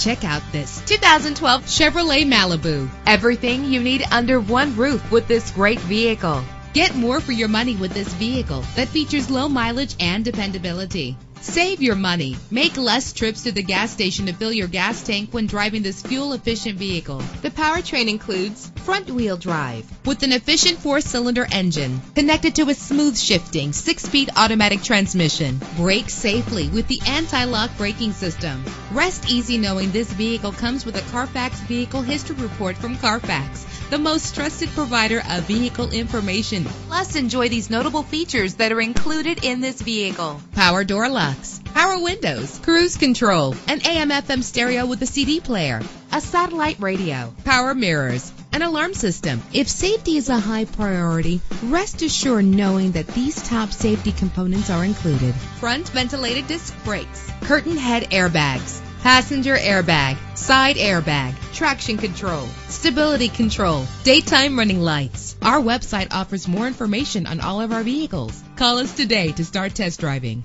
Check out this 2012 Chevrolet Malibu. Everything you need under one roof with this great vehicle. Get more for your money with this vehicle that features low mileage and dependability. Save your money. Make less trips to the gas station to fill your gas tank when driving this fuel efficient vehicle. The powertrain includes front wheel drive with an efficient four cylinder engine connected to a smooth shifting six speed automatic transmission. Brake safely with the anti lock braking system. Rest easy knowing this vehicle comes with a Carfax vehicle history report from Carfax the most trusted provider of vehicle information. Plus, enjoy these notable features that are included in this vehicle. Power door locks, power windows, cruise control, an AM FM stereo with a CD player, a satellite radio, power mirrors, an alarm system. If safety is a high priority, rest assured knowing that these top safety components are included. Front ventilated disc brakes, curtain head airbags, passenger airbag, side airbag, traction control, stability control, daytime running lights. Our website offers more information on all of our vehicles. Call us today to start test driving.